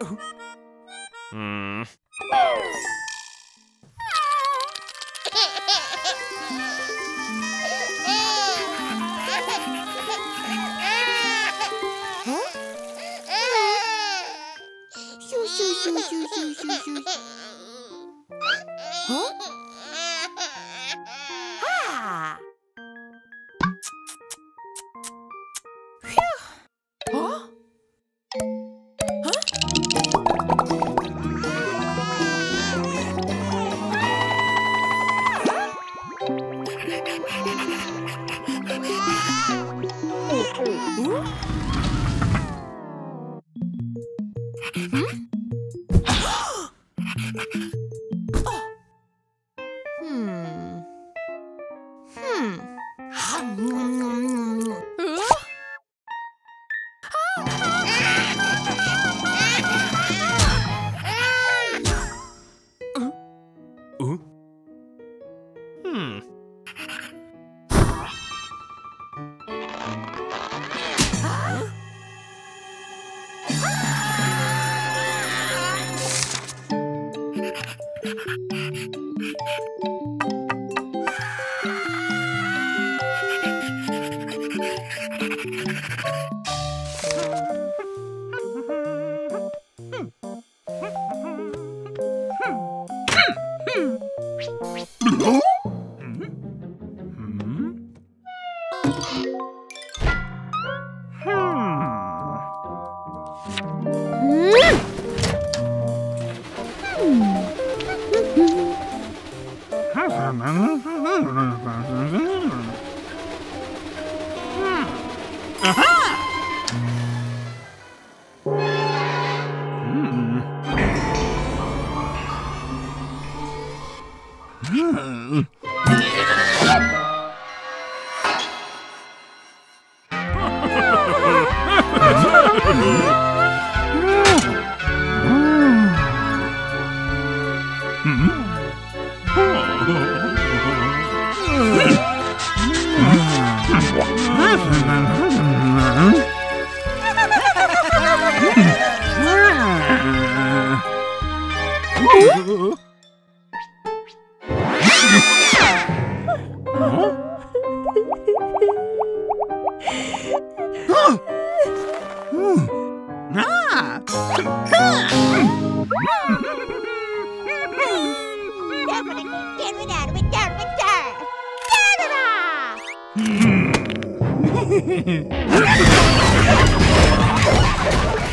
嗯。嗯？嗯嗯嗯嗯嗯嗯嗯 Hmm.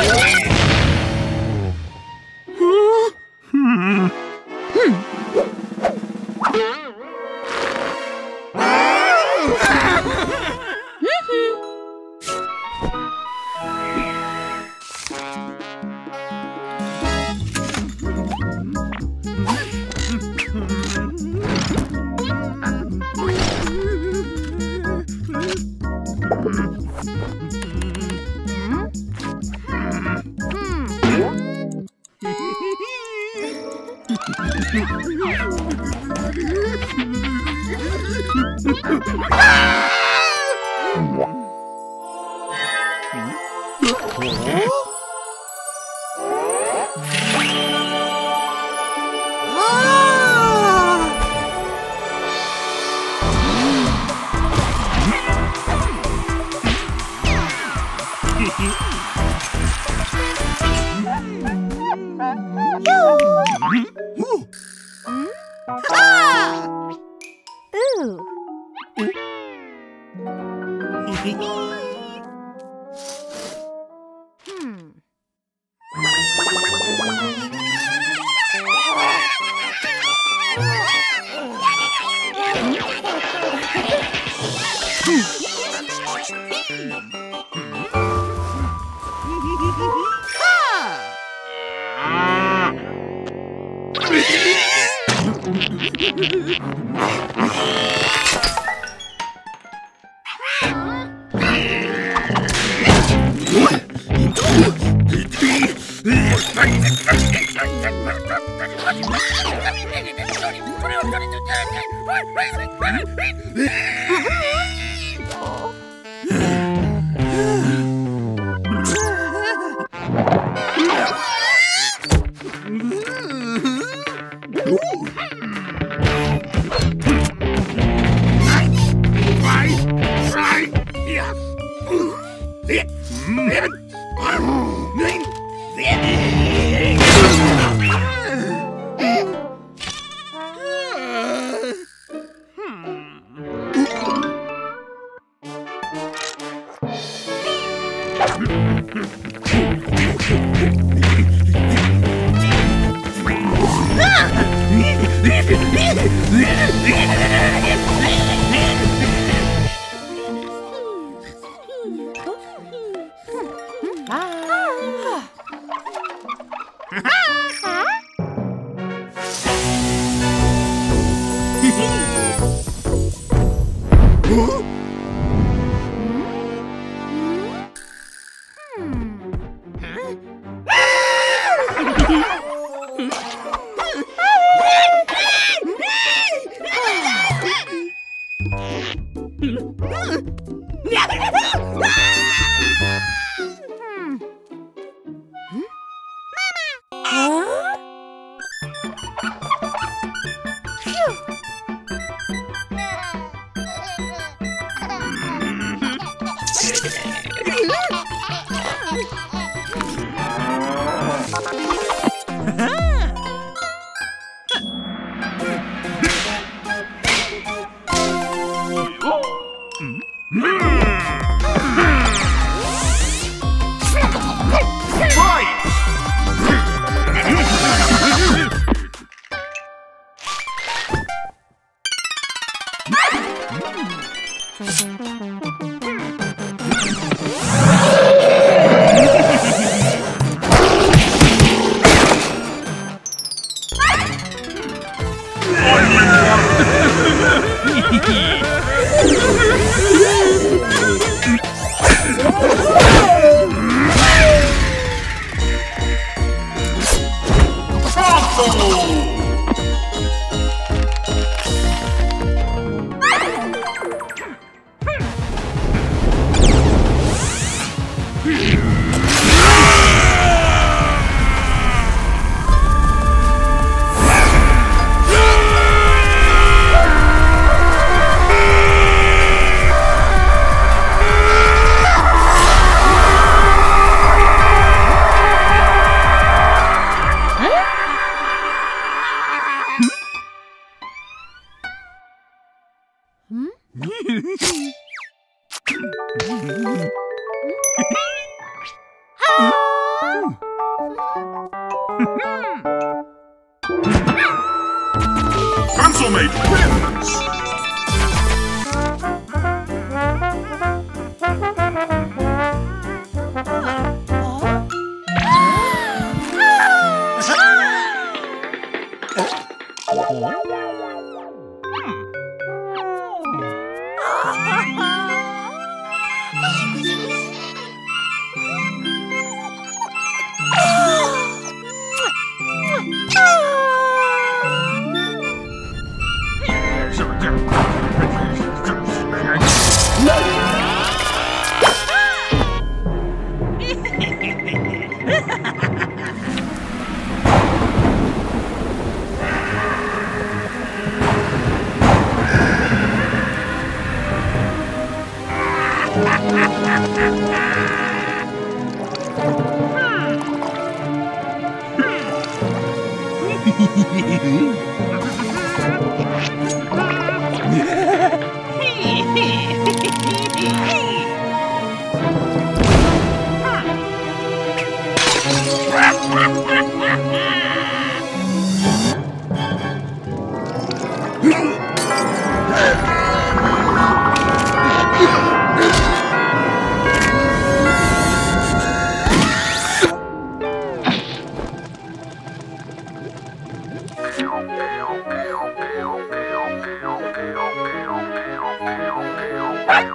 Huh? 어? Bye. What?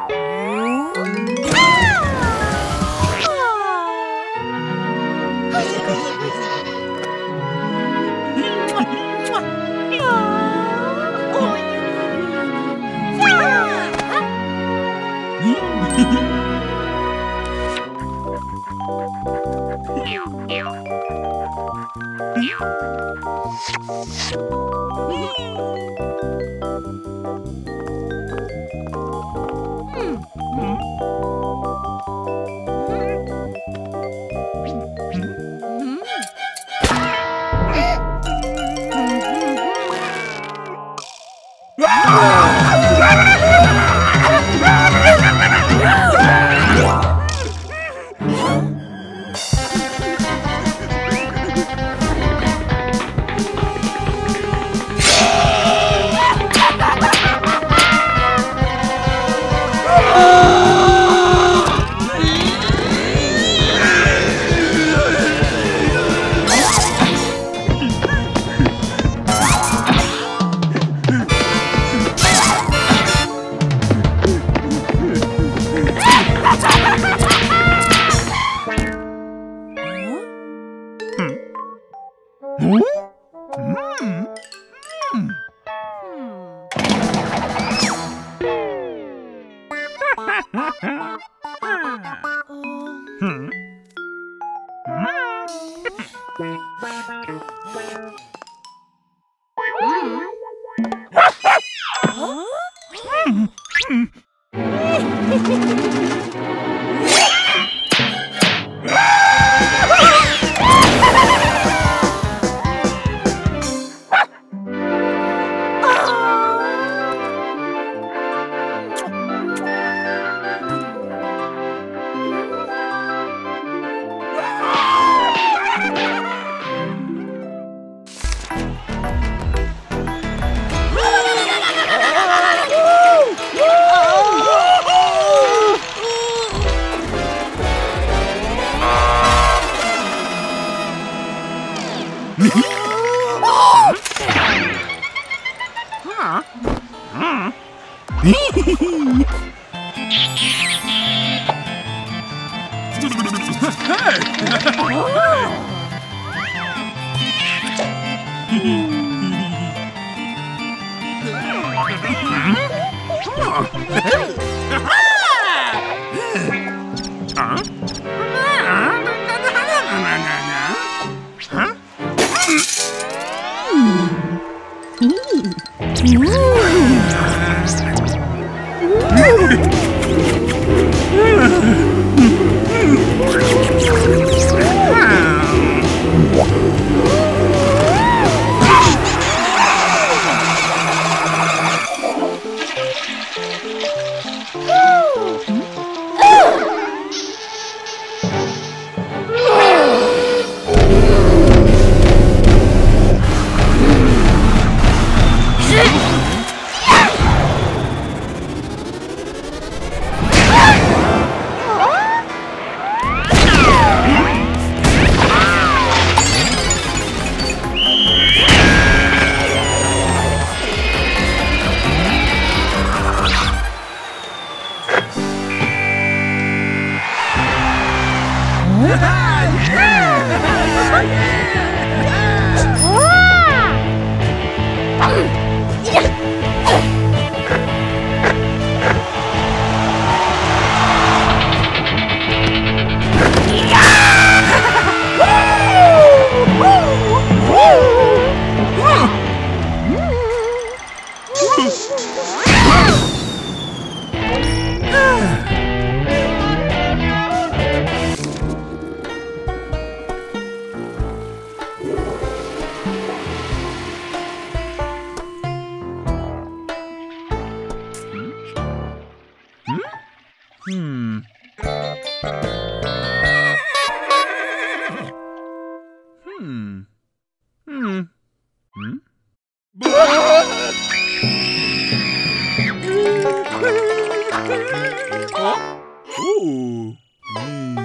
Huh? yeah! 어? 오. 음.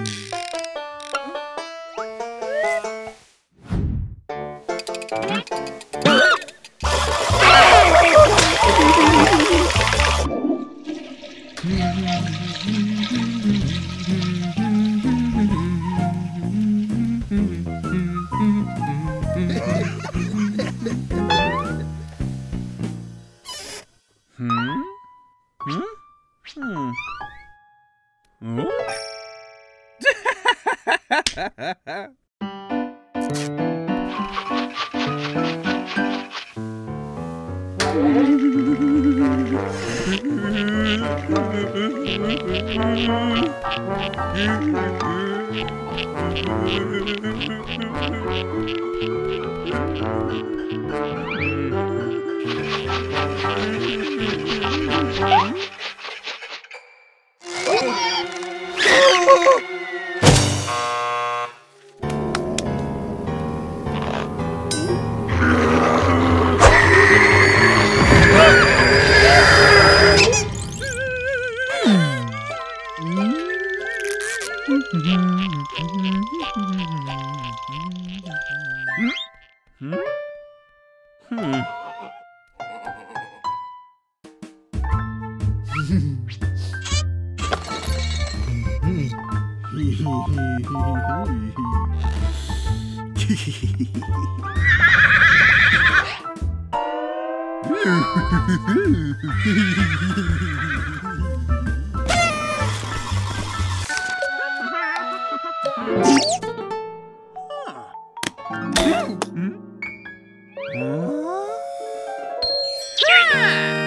Mm-hmm. Security!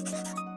you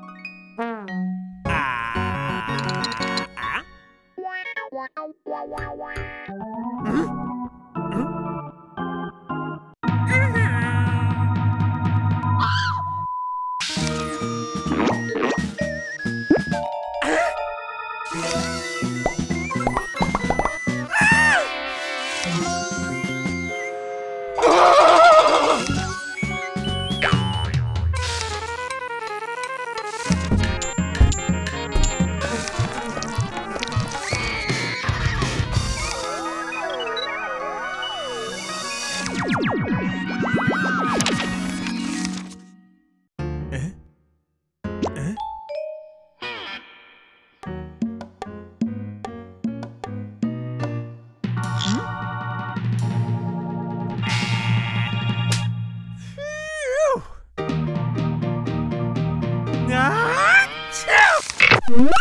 Oh?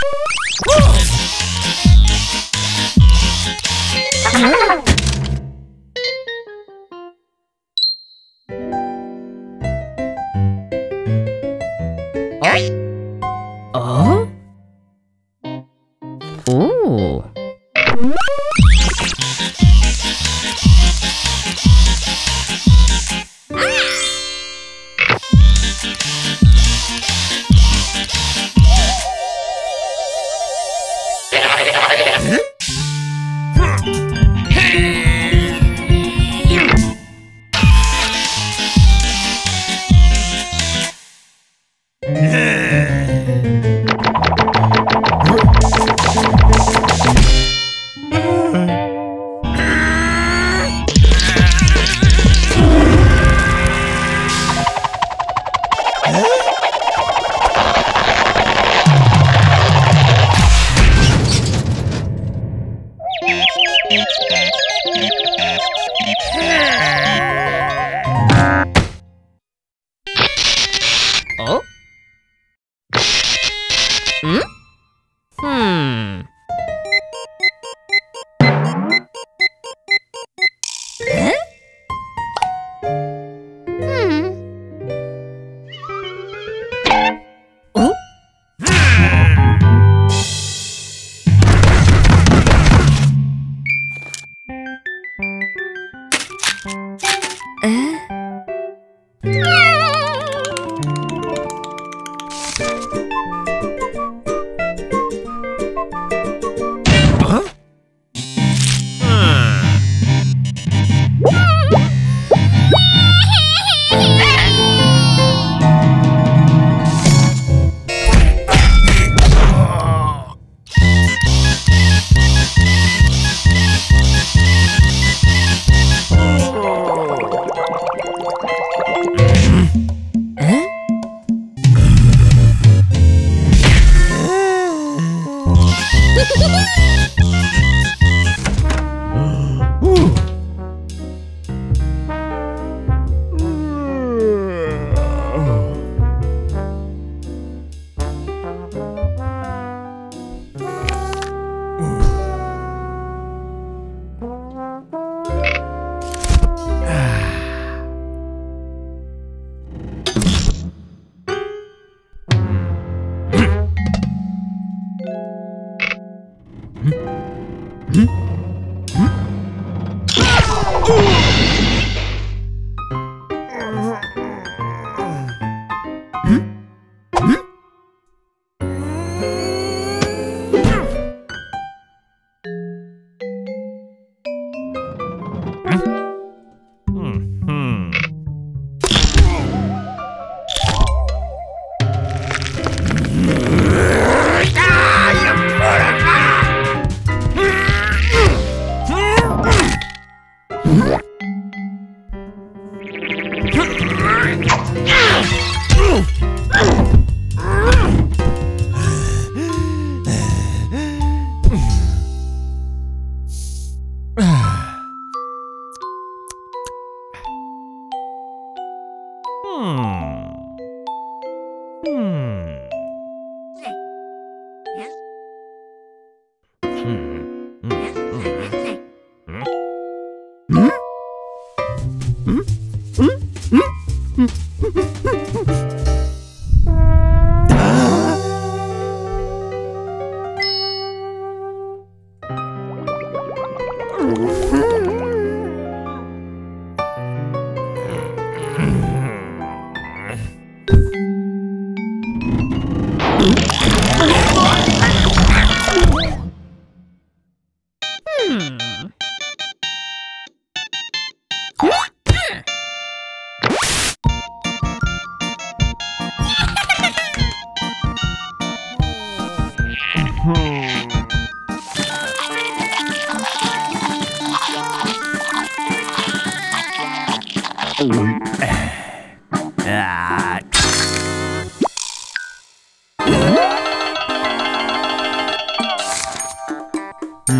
Ooh.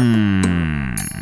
うん。